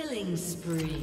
Killing spree.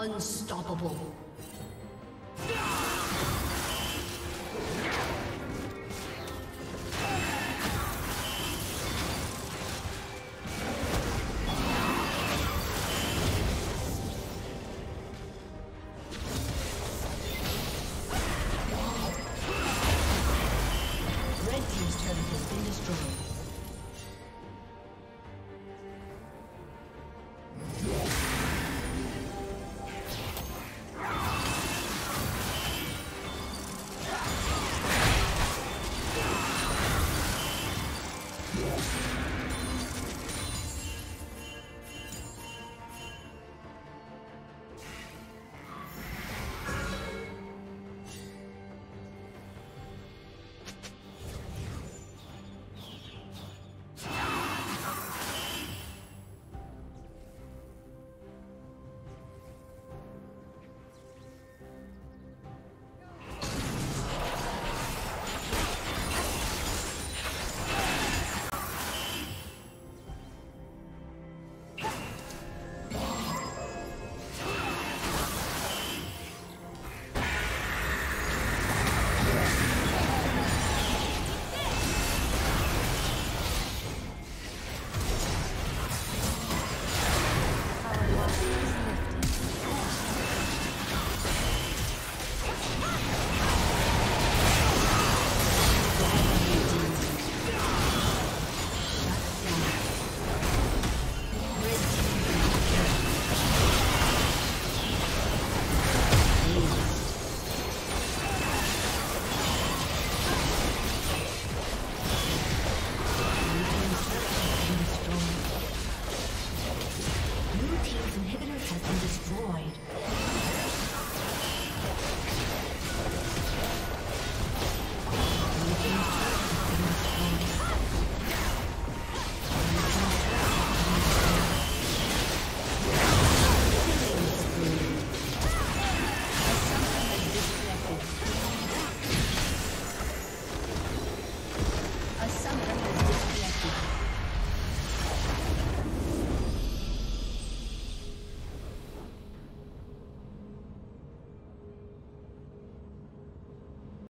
Unstoppable.